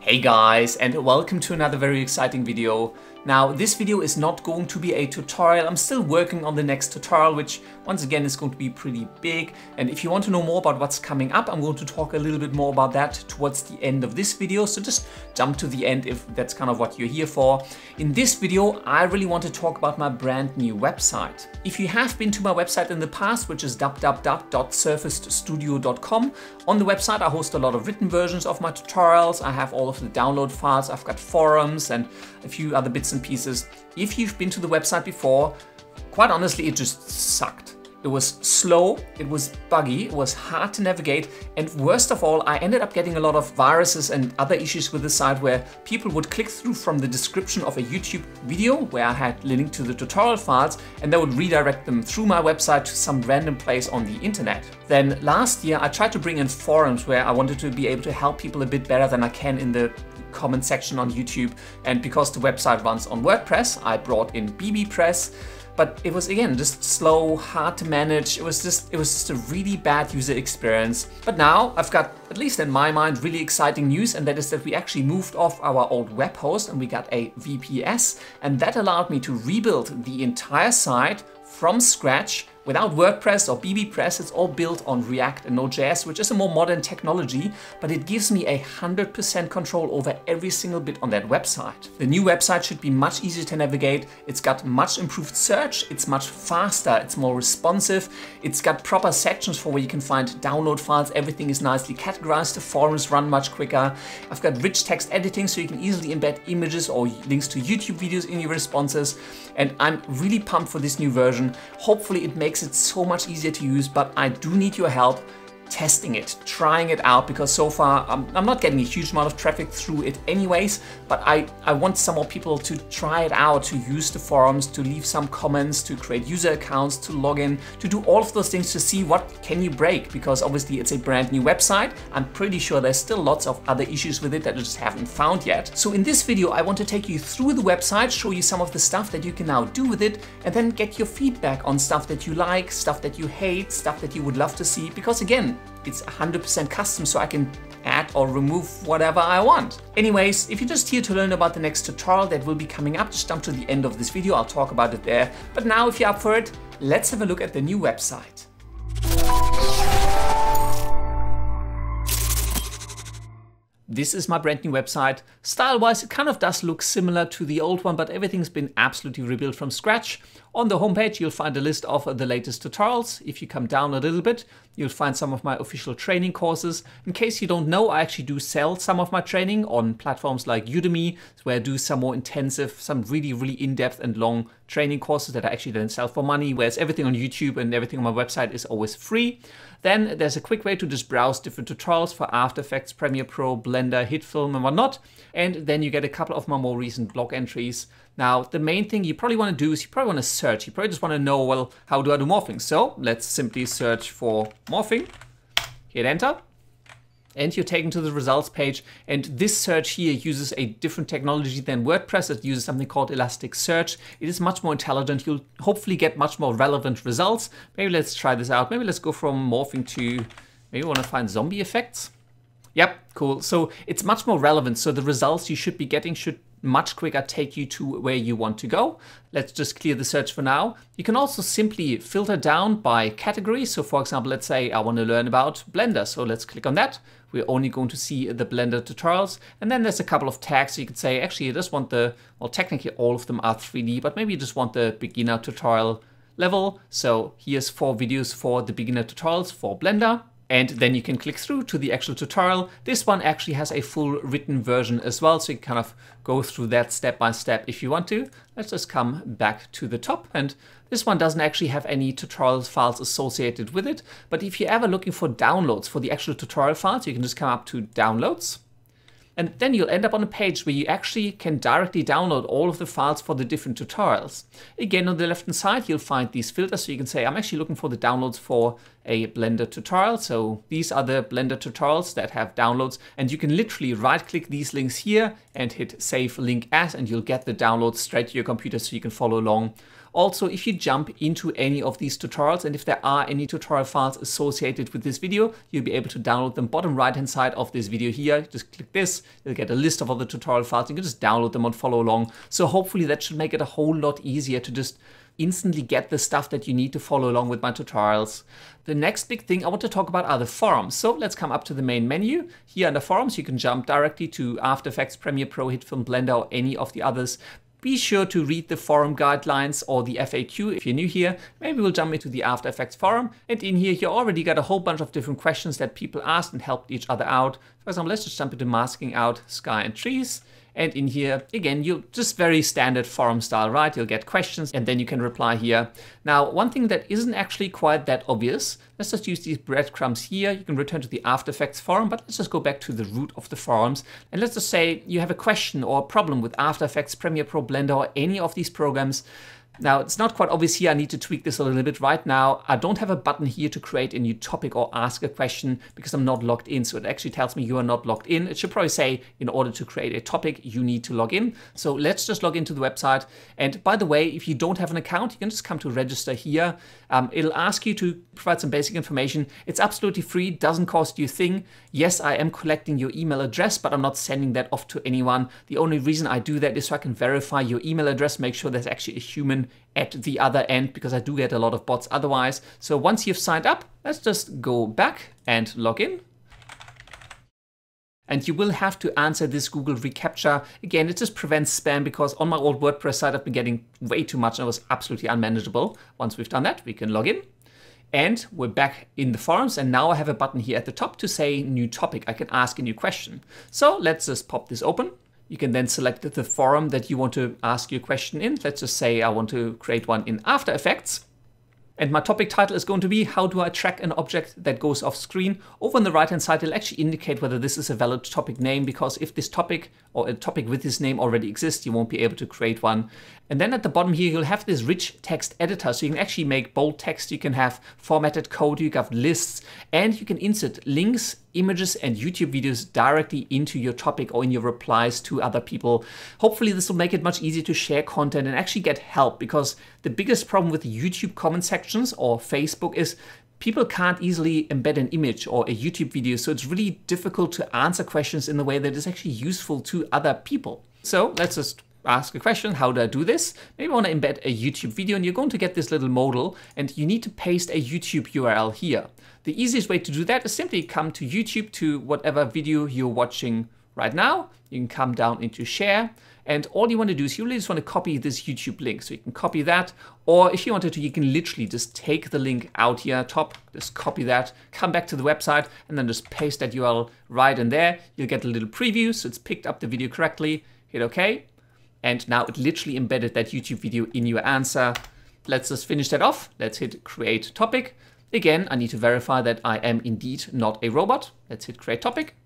Hey guys and welcome to another very exciting video. Now this video is not going to be a tutorial, I'm still working on the next tutorial which once again is going to be pretty big. And if you want to know more about what's coming up I'm going to talk a little bit more about that towards the end of this video. So just jump to the end if that's kind of what you're here for. In this video I really want to talk about my brand new website. If you have been to my website in the past which is www.surfacedstudio.com on the website I host a lot of written versions of my tutorials, I have all of the download files, I've got forums and a few other bits and pieces. If you've been to the website before, quite honestly, it just sucked. It was slow, it was buggy, it was hard to navigate, and worst of all, I ended up getting a lot of viruses and other issues with the site where people would click through from the description of a YouTube video where I had link to the tutorial files and that would redirect them through my website to some random place on the internet. Then last year I tried to bring in forums where I wanted to be able to help people a bit better than I can in the comment section on YouTube. And because the website runs on WordPress, I brought in bbPress but it was again just slow, hard to manage. It was just it was just a really bad user experience. But now I've got at least in my mind really exciting news and that is that we actually moved off our old web host and we got a VPS and that allowed me to rebuild the entire site from scratch Without WordPress or bbPress, it's all built on React and Node.js, which is a more modern technology, but it gives me a 100% control over every single bit on that website. The new website should be much easier to navigate. It's got much improved search. It's much faster. It's more responsive. It's got proper sections for where you can find download files. Everything is nicely categorized. The forums run much quicker. I've got rich text editing, so you can easily embed images or links to YouTube videos in your responses. And I'm really pumped for this new version. Hopefully it makes makes it so much easier to use, but I do need your help testing it, trying it out, because so far I'm, I'm, not getting a huge amount of traffic through it anyways, but I, I want some more people to try it out, to use the forums, to leave some comments, to create user accounts, to log in, to do all of those things to see what can you break, because obviously it's a brand new website. I'm pretty sure there's still lots of other issues with it that I just haven't found yet. So in this video, I want to take you through the website, show you some of the stuff that you can now do with it, and then get your feedback on stuff that you like, stuff that you hate, stuff that you would love to see, because again, it's 100% custom so I can add or remove whatever I want. Anyways, if you're just here to learn about the next tutorial that will be coming up, just jump to the end of this video, I'll talk about it there. But now if you're up for it, let's have a look at the new website. This is my brand new website. Style-wise, it kind of does look similar to the old one, but everything's been absolutely rebuilt from scratch. On the homepage, you'll find a list of the latest tutorials. If you come down a little bit, you'll find some of my official training courses. In case you don't know, I actually do sell some of my training on platforms like Udemy, where I do some more intensive, some really, really in-depth and long training courses that I actually then sell for money, whereas everything on YouTube and everything on my website is always free. Then there's a quick way to just browse different tutorials for After Effects, Premiere Pro, Blender, HitFilm and whatnot. And then you get a couple of my more recent blog entries. Now, the main thing you probably want to do is you probably want to search. You probably just want to know, well, how do I do morphing? So let's simply search for morphing, hit enter and you're taken to the results page. And this search here uses a different technology than WordPress. It uses something called Elasticsearch. It is much more intelligent. You'll hopefully get much more relevant results. Maybe let's try this out. Maybe let's go from morphing to, maybe we want to find zombie effects. Yep, cool. So it's much more relevant. So the results you should be getting should much quicker take you to where you want to go. Let's just clear the search for now. You can also simply filter down by category. So for example, let's say I want to learn about Blender. So let's click on that. We're only going to see the Blender tutorials. And then there's a couple of tags. So you could say, actually, I just want the, well, technically all of them are 3D, but maybe you just want the beginner tutorial level. So here's four videos for the beginner tutorials for Blender. And then you can click through to the actual tutorial. This one actually has a full written version as well, so you kind of go through that step by step if you want to. Let's just come back to the top and this one doesn't actually have any tutorial files associated with it, but if you're ever looking for downloads for the actual tutorial files, you can just come up to downloads and then you'll end up on a page where you actually can directly download all of the files for the different tutorials. Again, on the left hand side, you'll find these filters. So you can say, I'm actually looking for the downloads for a Blender tutorial. So these are the Blender tutorials that have downloads. And you can literally right click these links here and hit save link as, and you'll get the downloads straight to your computer so you can follow along Also, if you jump into any of these tutorials and if there are any tutorial files associated with this video, you'll be able to download them bottom right hand side of this video here. Just click this, you'll get a list of all the tutorial files. You can just download them and follow along. So hopefully that should make it a whole lot easier to just instantly get the stuff that you need to follow along with my tutorials. The next big thing I want to talk about are the forums. So let's come up to the main menu. Here under forums, you can jump directly to After Effects, Premiere Pro, HitFilm, Blender, or any of the others. Be sure to read the forum guidelines or the FAQ if you're new here. Maybe we'll jump into the After Effects forum. And in here, you already got a whole bunch of different questions that people asked and helped each other out. For example, let's just jump into masking out sky and trees. And in here, again, you just very standard forum style, right? You'll get questions and then you can reply here. Now, one thing that isn't actually quite that obvious, let's just use these breadcrumbs here. You can return to the After Effects forum, but let's just go back to the root of the forums. And let's just say you have a question or a problem with After Effects, Premiere Pro, Blender, or any of these programs. Now, it's not quite obvious here. I need to tweak this a little bit right now. I don't have a button here to create a new topic or ask a question because I'm not logged in. So it actually tells me you are not logged in. It should probably say in order to create a topic, you need to log in. So let's just log into the website. And by the way, if you don't have an account, you can just come to register here. Um, it'll ask you to provide some basic information. It's absolutely free, doesn't cost you a thing. Yes, I am collecting your email address, but I'm not sending that off to anyone. The only reason I do that is so I can verify your email address, make sure there's actually a human at the other end because I do get a lot of bots otherwise. So once you've signed up, let's just go back and log in. And you will have to answer this Google reCAPTCHA. Again, it just prevents spam because on my old WordPress site, I've been getting way too much and it was absolutely unmanageable. Once we've done that, we can log in. And we're back in the forums. And now I have a button here at the top to say new topic. I can ask a new question. So let's just pop this open. You can then select the forum that you want to ask your question in. Let's just say I want to create one in After Effects. And my topic title is going to be how do I track an object that goes off screen. Over on the right hand side, it'll actually indicate whether this is a valid topic name because if this topic or a topic with this name already exists, you won't be able to create one. And then at the bottom here, you'll have this rich text editor. So you can actually make bold text, you can have formatted code, you can have lists, and you can insert links, images, and YouTube videos directly into your topic or in your replies to other people. Hopefully this will make it much easier to share content and actually get help because the biggest problem with YouTube comment sections or Facebook is people can't easily embed an image or a YouTube video, so it's really difficult to answer questions in the way that is actually useful to other people. So let's just ask a question, how do I do this? Maybe I want to embed a YouTube video and you're going to get this little modal and you need to paste a YouTube URL here. The easiest way to do that is simply come to YouTube to whatever video you're watching right now. You can come down into share and all you want to do is you really just want to copy this YouTube link. So you can copy that, or if you wanted to, you can literally just take the link out here top, just copy that, come back to the website, and then just paste that URL right in there. You'll get a little preview, so it's picked up the video correctly. Hit OK, and now it literally embedded that YouTube video in your answer. Let's just finish that off. Let's hit create topic. Again, I need to verify that I am indeed not a robot. Let's hit create topic.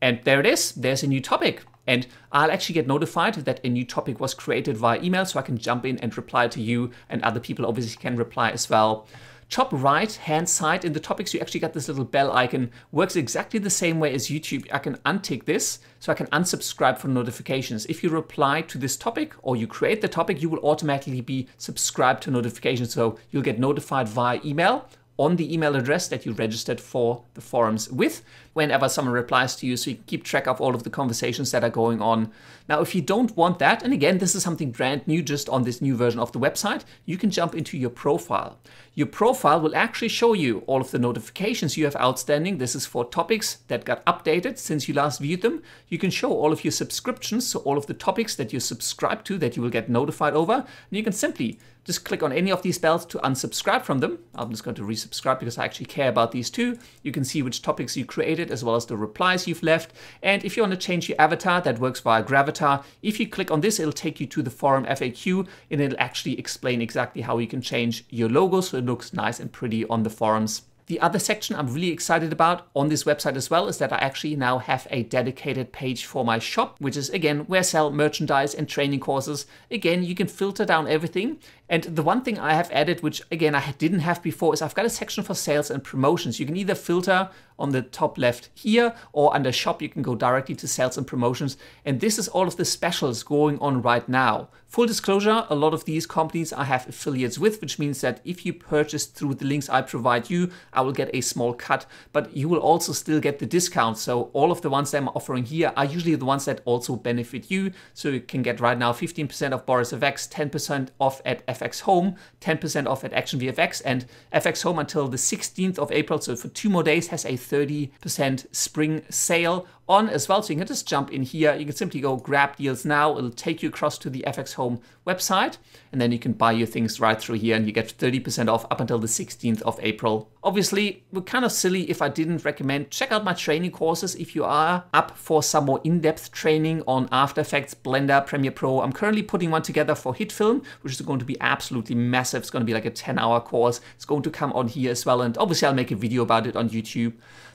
And there it is, there's a new topic. And I'll actually get notified that a new topic was created via email so I can jump in and reply to you and other people obviously can reply as well top right hand side in the topics, you actually got this little bell icon. Works exactly the same way as YouTube. I can untick this so I can unsubscribe from notifications. If you reply to this topic or you create the topic, you will automatically be subscribed to notifications. So you'll get notified via email on the email address that you registered for the forums with whenever someone replies to you so you keep track of all of the conversations that are going on. Now, if you don't want that, and again, this is something brand new just on this new version of the website, you can jump into your profile. Your profile will actually show you all of the notifications you have outstanding. This is for topics that got updated since you last viewed them. You can show all of your subscriptions, so all of the topics that you subscribe to that you will get notified over. And you can simply just click on any of these bells to unsubscribe from them. I'm just going to resubscribe because I actually care about these two. You can see which topics you created as well as the replies you've left. And if you want to change your avatar, that works via Gravatar. If you click on this, it'll take you to the forum FAQ and it'll actually explain exactly how you can change your logo so it looks nice and pretty on the forums. The other section I'm really excited about on this website as well is that I actually now have a dedicated page for my shop, which is again where I sell merchandise and training courses. Again, you can filter down everything. And the one thing I have added, which again I didn't have before, is I've got a section for sales and promotions. You can either filter on the top left here or under shop, you can go directly to sales and promotions. And this is all of the specials going on right now. Full disclosure, a lot of these companies I have affiliates with, which means that if you purchase through the links I provide you, I will get a small cut, but you will also still get the discount. So all of the ones that I'm offering here are usually the ones that also benefit you. So you can get right now 15% off Boris FX, 10% off at FX Home, 10% off at Action VFX, and FX Home until the 16th of April. So for two more days has a 30% spring sale on as well. So you can just jump in here. You can simply go grab deals now. It'll take you across to the FX Home website and then you can buy your things right through here and you get 30% off up until the 16th of April. Obviously, would kind of silly if I didn't recommend check out my training courses if you are up for some more in-depth training on After Effects, Blender, Premiere Pro. I'm currently putting one together for HitFilm, which is going to be absolutely massive. It's going to be like a 10 hour course. It's going to come on here as well. And obviously I'll make a video about it on YouTube.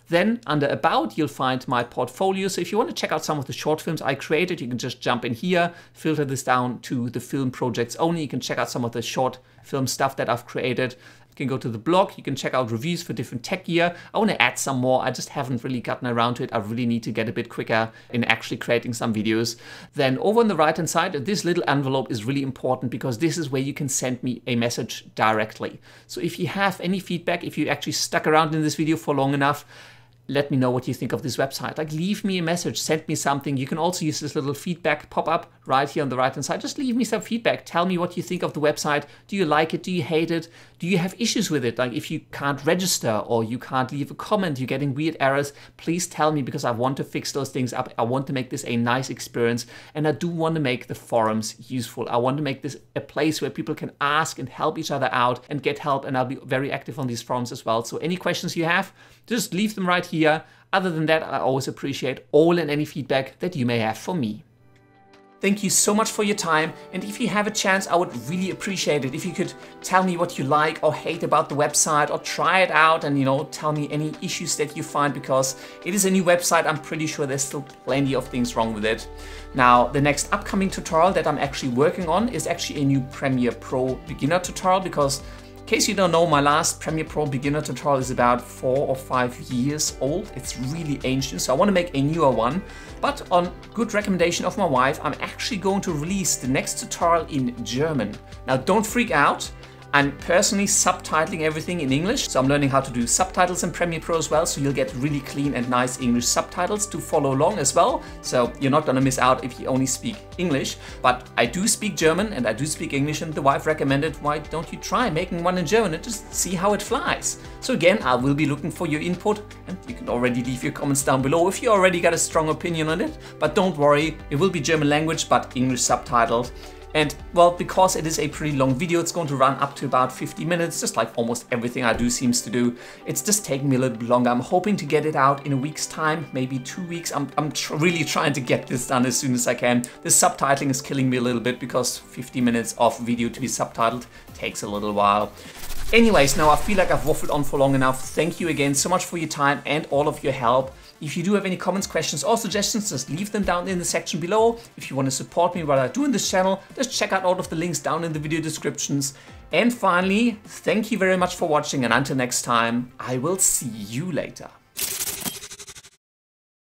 Then under About, you'll find my portfolio. So if you want to check out some of the short films I created, you can just jump in here, filter this down to the film projects only. You can check out some of the short film stuff that I've created. You can go to the blog, you can check out reviews for different tech gear. I want to add some more, I just haven't really gotten around to it. I really need to get a bit quicker in actually creating some videos. Then over on the right hand side, this little envelope is really important because this is where you can send me a message directly. So if you have any feedback, if you actually stuck around in this video for long enough, let me know what you think of this website. Like leave me a message, send me something. You can also use this little feedback pop up right here on the right hand side. Just leave me some feedback. Tell me what you think of the website. Do you like it? Do you hate it? Do you have issues with it? Like if you can't register or you can't leave a comment, you're getting weird errors, please tell me because I want to fix those things up. I want to make this a nice experience and I do want to make the forums useful. I want to make this a place where people can ask and help each other out and get help and I'll be very active on these forums as well. So any questions you have, just leave them right here. Other than that, I always appreciate all and any feedback that you may have for me. Thank you so much for your time. And if you have a chance, I would really appreciate it if you could tell me what you like or hate about the website or try it out and, you know, tell me any issues that you find because it is a new website. I'm pretty sure there's still plenty of things wrong with it. Now, the next upcoming tutorial that I'm actually working on is actually a new Premiere Pro beginner tutorial because in case you don't know, my last Premiere Pro beginner tutorial is about four or five years old. It's really ancient, so I want to make a newer one. But on good recommendation of my wife, I'm actually going to release the next tutorial in German. Now don't freak out, I'm personally subtitling everything in English, so I'm learning how to do subtitles in Premiere Pro as well, so you'll get really clean and nice English subtitles to follow along as well, so you're not gonna miss out if you only speak English. But I do speak German and I do speak English, and the wife recommended, why don't you try making one in German and just see how it flies? So again, I will be looking for your input, and you can already leave your comments down below if you already got a strong opinion on it. But don't worry, it will be German language, but English subtitled. And well, because it is a pretty long video, it's going to run up to about 50 minutes, just like almost everything I do seems to do. It's just taking me a little bit longer. I'm hoping to get it out in a week's time, maybe two weeks. I'm, I'm tr really trying to get this done as soon as I can. The subtitling is killing me a little bit because 50 minutes of video to be subtitled takes a little while. Anyways, now I feel like I've waffled on for long enough. Thank you again so much for your time and all of your help. If you do have any comments, questions or suggestions, just leave them down in the section below. If you want to support me while I do in this channel, just check out all of the links down in the video descriptions. And finally, thank you very much for watching and until next time, I will see you later.